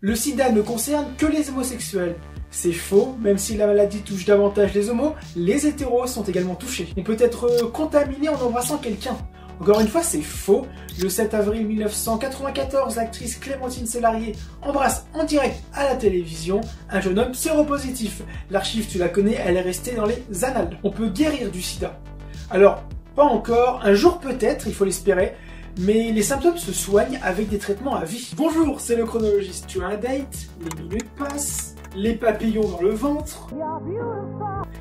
Le sida ne concerne que les homosexuels. C'est faux, même si la maladie touche davantage les homos, les hétéros sont également touchés. On peut être contaminé en embrassant quelqu'un. Encore une fois, c'est faux. Le 7 avril 1994, l'actrice Clémentine Sélarié embrasse en direct à la télévision un jeune homme séropositif. L'archive, tu la connais, elle est restée dans les annales. On peut guérir du sida. Alors, pas encore, un jour peut-être, il faut l'espérer, mais les symptômes se soignent avec des traitements à vie. Bonjour, c'est le chronologiste. Tu as un date, les minutes passent, les papillons dans le ventre,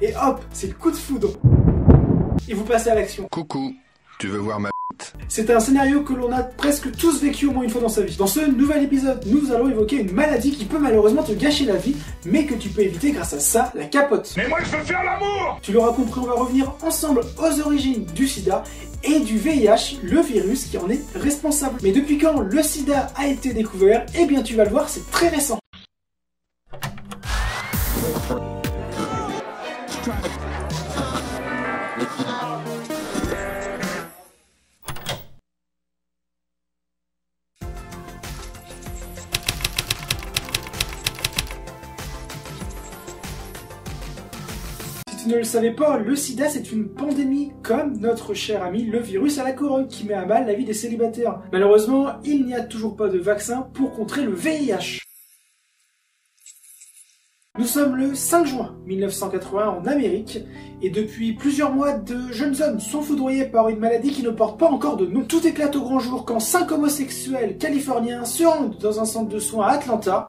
et hop, c'est le coup de foudre. Et vous passez à l'action. Coucou, tu veux voir ma c'est un scénario que l'on a presque tous vécu au moins une fois dans sa vie. Dans ce nouvel épisode, nous allons évoquer une maladie qui peut malheureusement te gâcher la vie, mais que tu peux éviter grâce à ça, la capote. Mais moi je veux faire l'amour Tu l'auras compris, on va revenir ensemble aux origines du sida et du VIH, le virus qui en est responsable. Mais depuis quand le sida a été découvert? Eh bien tu vas le voir, c'est très récent. Ne le savez pas, le sida c'est une pandémie comme notre cher ami le virus à la couronne qui met à mal la vie des célibataires. Malheureusement, il n'y a toujours pas de vaccin pour contrer le VIH. Nous sommes le 5 juin 1980 en Amérique et depuis plusieurs mois de jeunes hommes sont foudroyés par une maladie qui ne porte pas encore de nom. Tout éclate au grand jour quand cinq homosexuels californiens se rendent dans un centre de soins à Atlanta.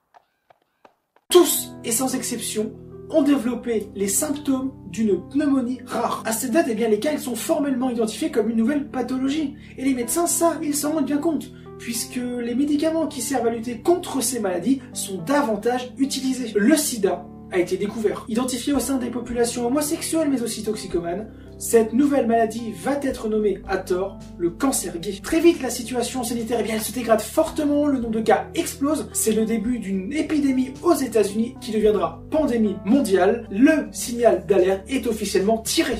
Tous, et sans exception, ont développé les symptômes d'une pneumonie rare. À cette date, eh bien, les cas sont formellement identifiés comme une nouvelle pathologie. Et les médecins, ça, ils s'en rendent bien compte, puisque les médicaments qui servent à lutter contre ces maladies sont davantage utilisés. Le sida a été découvert. Identifié au sein des populations homosexuelles mais aussi toxicomanes, cette nouvelle maladie va être nommée à tort le cancer gay. Très vite, la situation sanitaire, eh se dégrade fortement, le nombre de cas explose. C'est le début d'une épidémie aux États-Unis qui deviendra pandémie mondiale. Le signal d'alerte est officiellement tiré.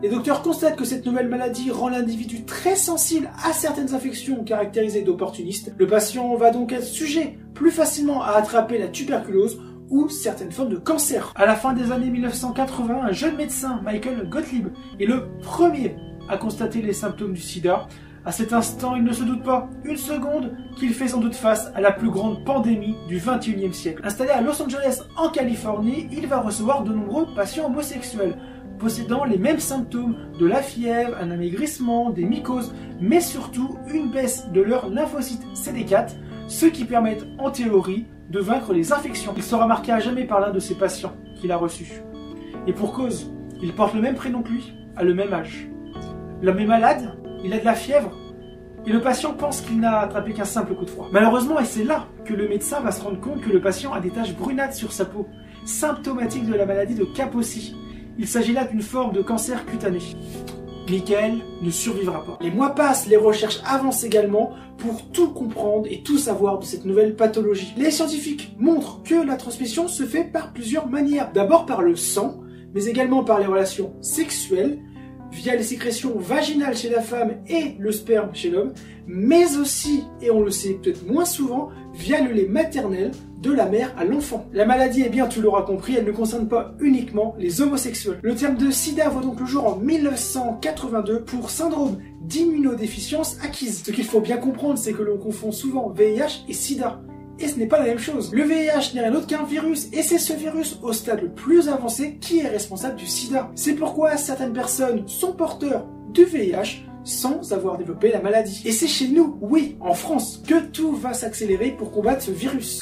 Les docteurs constatent que cette nouvelle maladie rend l'individu très sensible à certaines infections caractérisées d'opportunistes. Le patient va donc être sujet plus facilement à attraper la tuberculose ou certaines formes de cancer. À la fin des années 1980, un jeune médecin, Michael Gottlieb, est le premier à constater les symptômes du sida. À cet instant, il ne se doute pas une seconde qu'il fait sans doute face à la plus grande pandémie du 21e siècle. Installé à Los Angeles, en Californie, il va recevoir de nombreux patients homosexuels possédant les mêmes symptômes de la fièvre, un amaigrissement, des mycoses, mais surtout une baisse de leur lymphocyte CD4, ce qui permet en théorie de vaincre les infections. Il sera marqué à jamais par l'un de ses patients qu'il a reçu. Et pour cause, il porte le même prénom que lui, à le même âge. L'homme est malade, il a de la fièvre, et le patient pense qu'il n'a attrapé qu'un simple coup de froid. Malheureusement, et c'est là que le médecin va se rendre compte que le patient a des taches brunâtres sur sa peau, symptomatiques de la maladie de Kaposi. Il s'agit là d'une forme de cancer cutané. Michael ne survivra pas. Les mois passent, les recherches avancent également pour tout comprendre et tout savoir de cette nouvelle pathologie. Les scientifiques montrent que la transmission se fait par plusieurs manières. D'abord par le sang, mais également par les relations sexuelles, via les sécrétions vaginales chez la femme et le sperme chez l'homme, mais aussi, et on le sait peut-être moins souvent, via le lait maternel de la mère à l'enfant. La maladie, eh bien, tu l'auras compris, elle ne concerne pas uniquement les homosexuels. Le terme de sida voit donc le jour en 1982 pour syndrome d'immunodéficience acquise. Ce qu'il faut bien comprendre, c'est que l'on confond souvent VIH et sida. Et ce n'est pas la même chose. Le VIH n'est rien d'autre qu'un virus, et c'est ce virus au stade le plus avancé qui est responsable du sida. C'est pourquoi certaines personnes sont porteurs du VIH sans avoir développé la maladie. Et c'est chez nous, oui, en France, que tout va s'accélérer pour combattre ce virus.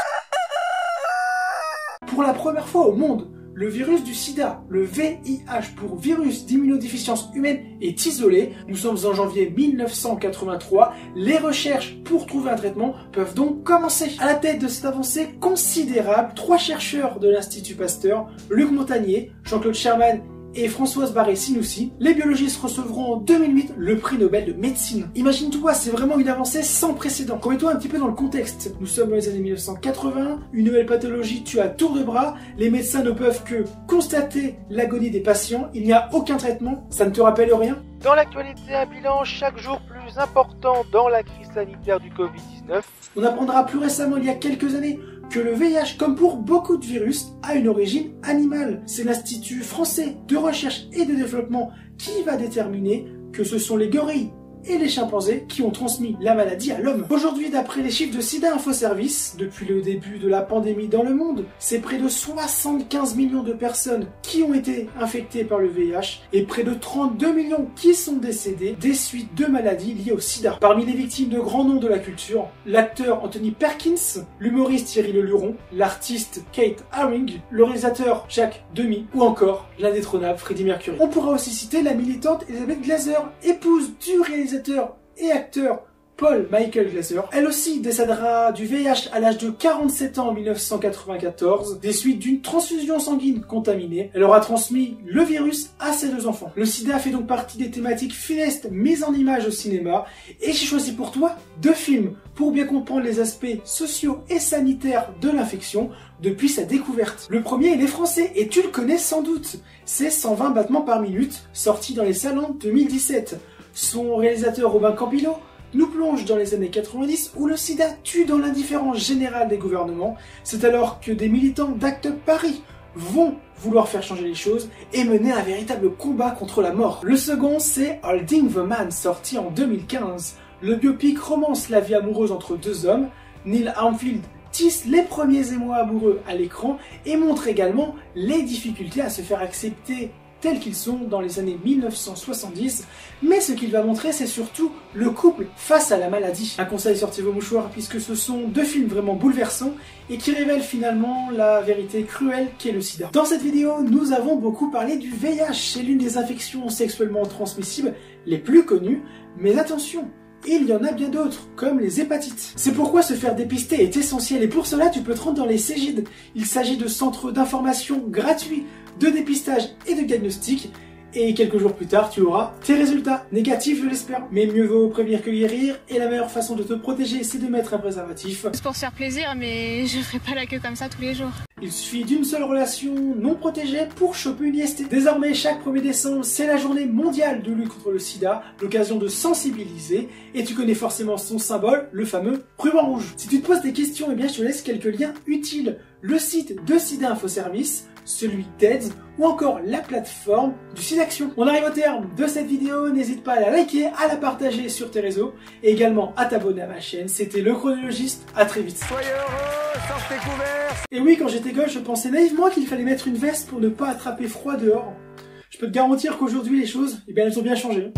Pour la première fois au monde, le virus du sida, le VIH pour virus d'immunodéficience humaine, est isolé. Nous sommes en janvier 1983. Les recherches pour trouver un traitement peuvent donc commencer. À la tête de cette avancée considérable, trois chercheurs de l'Institut Pasteur, Luc Montagnier, Jean-Claude Sherman et Françoise Barré-Sinoussi, les biologistes recevront en 2008 le prix Nobel de médecine. Imagine-toi, c'est vraiment une avancée sans précédent. Remets-toi un petit peu dans le contexte. Nous sommes dans les années 1980, une nouvelle pathologie tue à tour de bras, les médecins ne peuvent que constater l'agonie des patients, il n'y a aucun traitement, ça ne te rappelle rien? Dans l'actualité, un bilan chaque jour plus importants dans la crise sanitaire du Covid-19. On apprendra plus récemment, il y a quelques années, que le VIH, comme pour beaucoup de virus, a une origine animale. C'est l'Institut français de recherche et de développement qui va déterminer que ce sont les gorilles et les chimpanzés qui ont transmis la maladie à l'homme. Aujourd'hui, d'après les chiffres de SIDA Info Service, depuis le début de la pandémie dans le monde, c'est près de 75 millions de personnes qui ont été infectées par le VIH et près de 32 millions qui sont décédés des suites de maladies liées au SIDA. Parmi les victimes de grands noms de la culture, l'acteur Anthony Perkins, l'humoriste Thierry Leluron, l'artiste Kate Haring, le réalisateur Jacques Demy ou encore l'indétrônable Freddie Mercury. On pourra aussi citer la militante Elizabeth Glaser, épouse du réalisateur et acteur Paul Michael Glaser. Elle aussi décédera du VIH à l'âge de 47 ans en 1994, des suites d'une transfusion sanguine contaminée. Elle aura transmis le virus à ses deux enfants. Le sida fait donc partie des thématiques funestes mises en image au cinéma, et j'ai choisi pour toi deux films pour bien comprendre les aspects sociaux et sanitaires de l'infection depuis sa découverte. Le premier, il est français, et tu le connais sans doute. C'est 120 battements par minute, sorti dans les salons 2017. Son réalisateur Robin Campillo nous plonge dans les années 90 où le sida tue dans l'indifférence générale des gouvernements. C'est alors que des militants d'Acte Paris vont vouloir faire changer les choses et mener un véritable combat contre la mort. Le second, c'est Holding the Man, sorti en 2015. Le biopic romance la vie amoureuse entre deux hommes. Neil Armfield tisse les premiers émois amoureux à l'écran et montre également les difficultés à se faire accepter tels qu'ils sont dans les années 1970, mais ce qu'il va montrer c'est surtout le couple face à la maladie. Un conseil sortez vos mouchoirs puisque ce sont deux films vraiment bouleversants et qui révèlent finalement la vérité cruelle qu'est le sida. Dans cette vidéo, nous avons beaucoup parlé du VIH, c'est l'une des infections sexuellement transmissibles les plus connues, mais attention, il y en a bien d'autres, comme les hépatites. C'est pourquoi se faire dépister est essentiel et pour cela tu peux te rendre dans les Cégides. Il s'agit de centres d'information gratuits de dépistage et de diagnostic. Et quelques jours plus tard, tu auras tes résultats. Négatifs, je l'espère. Mais mieux vaut prévenir que guérir. Et la meilleure façon de te protéger, c'est de mettre un préservatif. C'est pour se faire plaisir, mais je ferai pas la queue comme ça tous les jours. Il suffit d'une seule relation non protégée pour choper une IST. Désormais, chaque 1er décembre, c'est la journée mondiale de lutte contre le sida, l'occasion de sensibiliser, et tu connais forcément son symbole, le fameux ruban rouge. Si tu te poses des questions, eh bien je te laisse quelques liens utiles. Le site de Sida Info Service, celui d'AIDS ou encore la plateforme du SIDAction. On arrive au terme de cette vidéo, n'hésite pas à la liker, à la partager sur tes réseaux et également à t'abonner à ma chaîne. C'était le chronologiste, à très vite. Et oui, quand j'étais gosse, je pensais naïvement qu'il fallait mettre une veste pour ne pas attraper froid dehors. Je peux te garantir qu'aujourd'hui les choses, eh bien, elles ont bien changé.